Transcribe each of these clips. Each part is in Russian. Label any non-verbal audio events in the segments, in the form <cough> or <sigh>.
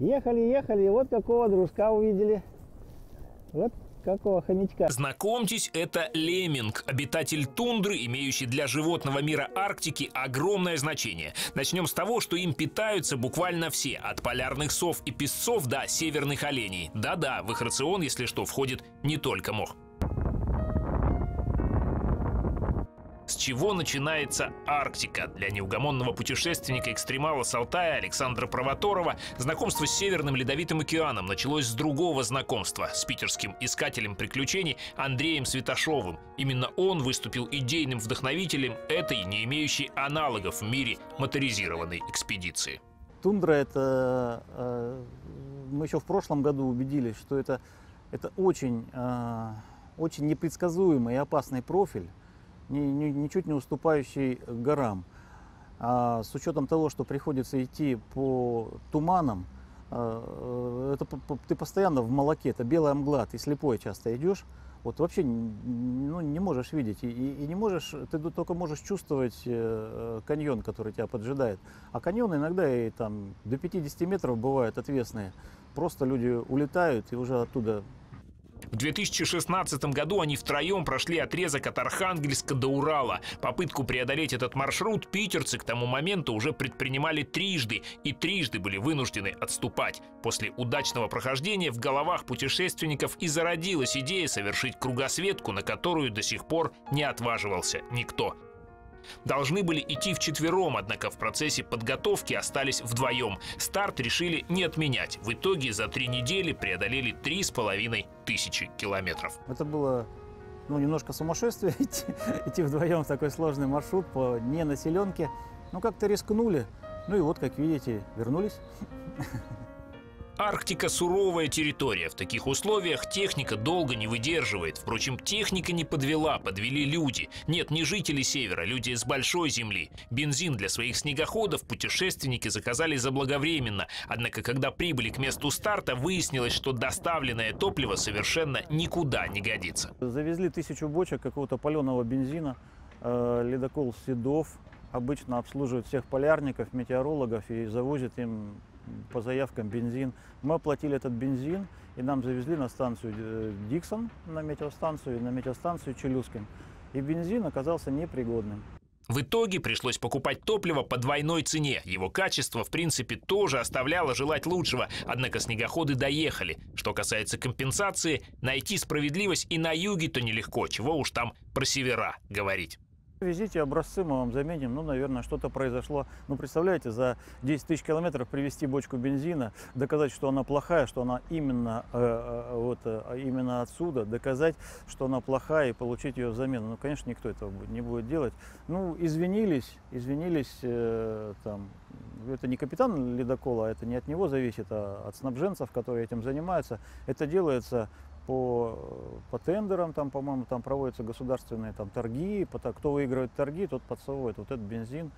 Ехали, ехали, и вот какого дружка увидели. Вот какого хомячка. Знакомьтесь, это лемминг, обитатель тундры, имеющий для животного мира Арктики огромное значение. Начнем с того, что им питаются буквально все, от полярных сов и песцов до северных оленей. Да-да, в их рацион, если что, входит не только мох. С чего начинается Арктика? Для неугомонного путешественника-экстремала с Алтая Александра Провоторова знакомство с Северным Ледовитым океаном началось с другого знакомства с питерским искателем приключений Андреем Святошовым. Именно он выступил идейным вдохновителем этой, не имеющей аналогов в мире, моторизированной экспедиции. Тундра это э, мы еще в прошлом году убедились, что это это очень э, очень непредсказуемый и опасный профиль ни, ни, ничуть не уступающий горам. А с учетом того, что приходится идти по туманам, а, это ты постоянно в молоке, это белая мгла, ты слепой часто идешь, вот вообще ну, не можешь видеть и, и, не можешь, ты только можешь чувствовать э, каньон, который тебя поджидает. А каньоны иногда и там до 50 метров бывают отвесные. Просто люди улетают и уже оттуда в 2016 году они втроем прошли отрезок от Архангельска до Урала. Попытку преодолеть этот маршрут питерцы к тому моменту уже предпринимали трижды и трижды были вынуждены отступать. После удачного прохождения в головах путешественников и зародилась идея совершить кругосветку, на которую до сих пор не отваживался никто. Должны были идти вчетвером, однако в процессе подготовки остались вдвоем. Старт решили не отменять. В итоге за три недели преодолели три с половиной тысячи километров. Это было ну, немножко сумасшествие <laughs> идти, идти вдвоем в такой сложный маршрут по ненаселенке. Ну, как-то рискнули. Ну и вот, как видите, вернулись. <laughs> Арктика – суровая территория. В таких условиях техника долго не выдерживает. Впрочем, техника не подвела, подвели люди. Нет, не жители Севера, люди с большой земли. Бензин для своих снегоходов путешественники заказали заблаговременно. Однако, когда прибыли к месту старта, выяснилось, что доставленное топливо совершенно никуда не годится. Завезли тысячу бочек какого-то паленого бензина. Э, ледокол «Седов» обычно обслуживает всех полярников, метеорологов и завозит им по заявкам бензин. Мы оплатили этот бензин, и нам завезли на станцию э, Диксон, на метеостанцию, и на метеостанцию Челюскин. И бензин оказался непригодным. В итоге пришлось покупать топливо по двойной цене. Его качество, в принципе, тоже оставляло желать лучшего, однако снегоходы доехали. Что касается компенсации, найти справедливость и на юге-то нелегко, чего уж там про севера говорить. Везите образцы, мы вам заменим. Ну, наверное, что-то произошло. Ну, представляете, за 10 тысяч километров привезти бочку бензина, доказать, что она плохая, что она именно, э, э вот, э, именно отсюда, доказать, что она плохая и получить ее взамен. Ну, конечно, никто этого не будет делать. Ну, извинились, извинились, э, там, это не капитан ледокола, это не от него зависит, а от снабженцев, которые этим занимаются. Это делается по, по тендерам, там, по-моему, там проводятся государственные там, торги, кто выигрывает торги, тот подсовывает вот этот бензин.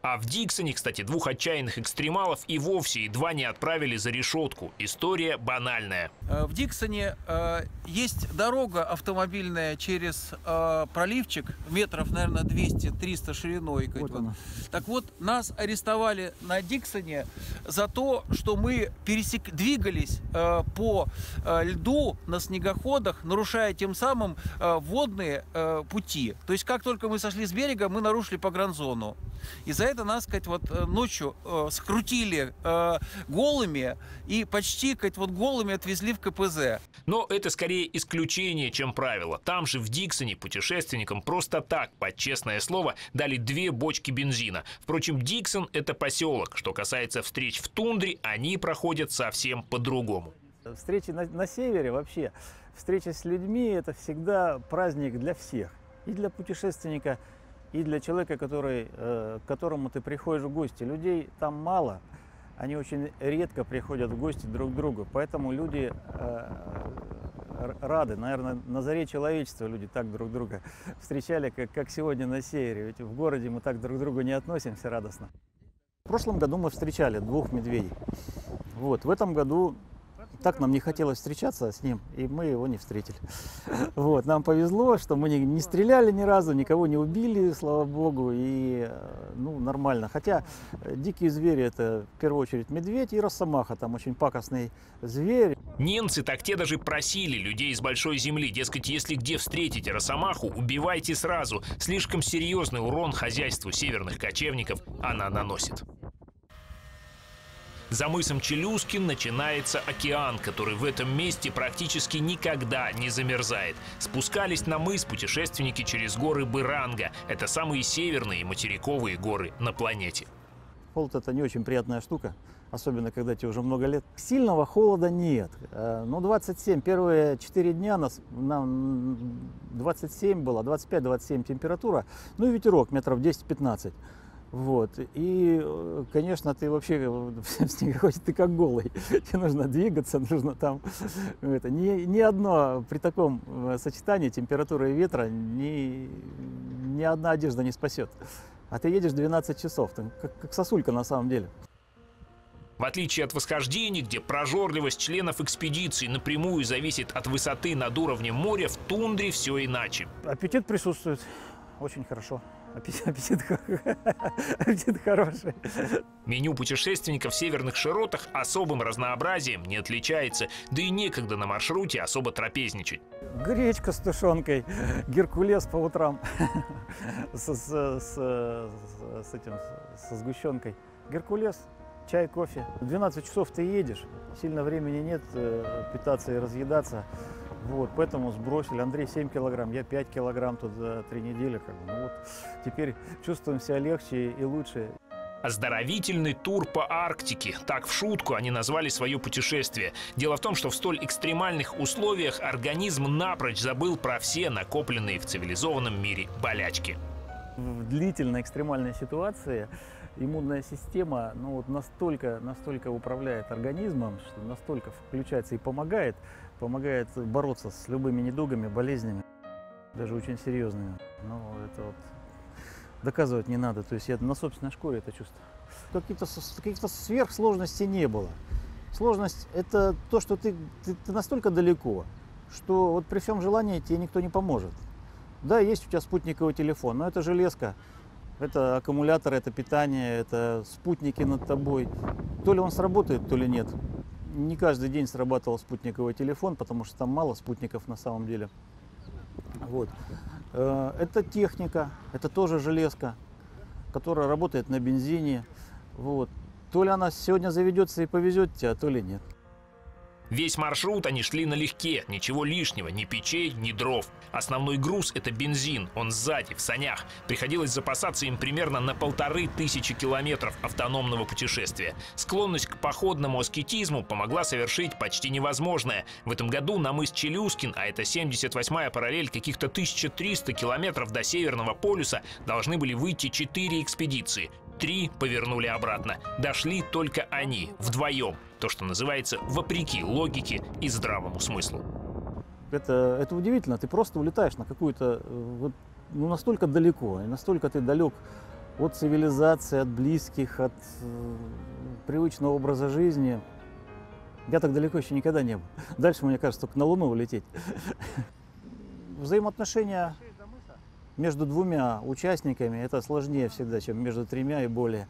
А в Диксоне, кстати, двух отчаянных экстремалов и вовсе едва не отправили за решетку. История банальная. Э, в Диксоне э, есть дорога автомобильная через э, проливчик метров, наверное, 200-300 шириной. Вот вот. Так вот, нас арестовали на Диксоне за то, что мы пересек... двигались э, по э, льду на снегоходах, нарушая тем самым э, водные э, пути. То есть, как только мы сошли с берега, мы нарушили погранзону. И за это нас, сказать, вот э, ночью э, скрутили э, голыми и почти, сказать, вот голыми отвезли в КПЗ. Но это скорее исключение, чем правило. Там же в Диксоне путешественникам просто так, под честное слово, дали две бочки бензина. Впрочем, Диксон – это поселок. Что касается встреч в тундре, они проходят совсем по-другому. Встречи на, на севере вообще, встреча с людьми – это всегда праздник для всех. И для путешественника – и для человека, который, э, к которому ты приходишь в гости. Людей там мало, они очень редко приходят в гости друг к другу, поэтому люди э, рады. Наверное, на заре человечества люди так друг друга <laughs> встречали, как, как сегодня на севере. Ведь в городе мы так друг к другу не относимся радостно. В прошлом году мы встречали двух медведей. Вот, в этом году так нам не хотелось встречаться с ним, и мы его не встретили. <laughs> Вот, нам повезло, что мы не, не стреляли ни разу, никого не убили, слава богу, и э, ну, нормально. Хотя э, дикие звери это в первую очередь медведь и росомаха, там очень пакостный зверь. Немцы так те даже просили людей из большой земли, дескать, если где встретите росомаху, убивайте сразу. Слишком серьезный урон хозяйству северных кочевников она наносит. За мысом Челюскин начинается океан, который в этом месте практически никогда не замерзает. Спускались на мыс путешественники через горы Быранга. Это самые северные материковые горы на планете. Холод это не очень приятная штука, особенно когда тебе уже много лет. Сильного холода нет. Э, Ну, 27, первые 4 дня нас, нам 27 было, 25-27 температура, ну и ветерок метров 10-15. Вот. И, э, конечно, ты вообще э, в <laughs> снегоходе ты как голый. <laughs> Тебе нужно двигаться, <laughs> нужно там... Это, ни, ни одно при таком э, сочетании температуры и ветра ни, ни одна одежда не спасет. А ты едешь 12 часов, там, как, как сосулька на самом деле. В отличие от восхождений, где прожорливость членов экспедиции напрямую зависит от высоты над уровнем моря, в тундре все иначе. Аппетит присутствует. Очень хорошо. Аппетит, аппетит, <laughs> аппетит хороший. Меню путешественников в северных широтах особым разнообразием не отличается, да и некогда на маршруте особо трапезничать. Гречка с тушенкой, геркулес по утрам <laughs> с, с, с, с этим, со сгущенкой. Геркулес, чай, кофе. В 12 часов ты едешь, сильно времени нет э, питаться и разъедаться. Вот, поэтому сбросили. Андрей 7 килограмм, я 5 килограмм тут за три недели. Как бы. Ну вот, теперь чувствуем себя легче и лучше. Оздоровительный тур по Арктике. Так в шутку они назвали свое путешествие. Дело в том, что в столь экстремальных условиях организм напрочь забыл про все накопленные в цивилизованном мире болячки. В длительной экстремальной ситуации иммунная система ну, вот настолько, настолько управляет организмом, что настолько включается и помогает, помогает бороться с любыми недугами, болезнями, даже очень серьезными. Но это вот доказывать не надо. То есть я на собственной шкуре это чувствую. Каких-то каких сверхсложностей не было. Сложность – это то, что ты, ты, ты настолько далеко, что вот при всем желании тебе никто не поможет. Да, есть у тебя спутниковый телефон, но это железка, это аккумулятор, это питание, это спутники над тобой. То ли он сработает, то ли нет. Не каждый день срабатывал спутниковый телефон, потому что там мало спутников на самом деле. Вот. Э, Это техника, это тоже железка, которая работает на бензине. Вот. То ли она сегодня заведется и повезет тебя, то ли нет. Весь маршрут они шли налегке, ничего лишнего, ни печей, ни дров. Основной груз – это бензин, он сзади, в санях. Приходилось запасаться им примерно на полторы тысячи километров автономного путешествия. Склонность к походному аскетизму помогла совершить почти невозможное. В этом году на мыс Челюскин, а это 78-я параллель каких-то 1300 километров до Северного полюса, должны были выйти четыре экспедиции. Три повернули обратно. Дошли только они, вдвоем. То, что называется вопреки логике и здравому смыслу. Это, это удивительно. Ты просто улетаешь на какую-то э, вот, ну, настолько далеко, и настолько ты далек от цивилизации, от близких, от э, привычного образа жизни. Я так далеко еще никогда не был. Дальше, мне кажется, только на Луну улететь. <laughs> Взаимоотношения между двумя участниками это сложнее всегда, чем между тремя и более.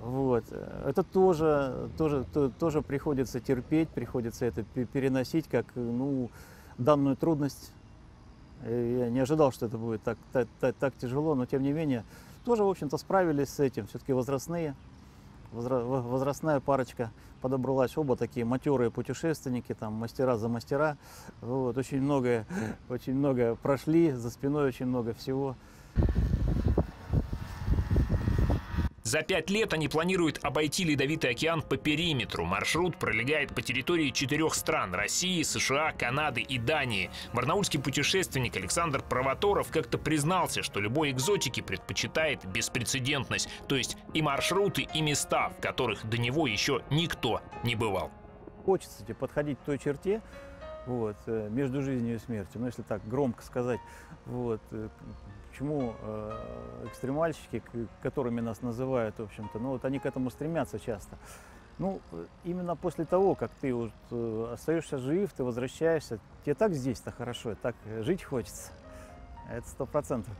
Вот. Это тоже, тоже, то- тоже приходится терпеть, приходится это пе- переносить как ну, данную трудность. Э, Я не ожидал, что это будет так, так, так, так тяжело, но тем не менее тоже, в общем-то, справились с этим. Все-таки возрастные, возра- во- возрастная парочка подобралась, оба такие матерые путешественники, там мастера за мастера. Вот, очень многое, очень много прошли, за спиной очень много всего. За пять лет они планируют обойти Ледовитый океан по периметру. Маршрут пролегает по территории четырех стран – России, США, Канады и Дании. Барнаульский путешественник Александр Провоторов как-то признался, что любой экзотики предпочитает беспрецедентность, то есть и маршруты, и места, в которых до него еще никто не бывал. Хочется тебе подходить к той черте, вот, э, между жизнью и смертью, ну, если так громко сказать. Вот, э, почему э, экстремальщики, которыми нас называют, в общем-то, ну, вот они к этому стремятся часто. Ну, э, именно после того, как ты вот, э, остаешься жив, ты возвращаешься, тебе так здесь-то хорошо, так жить хочется. Это сто процентов.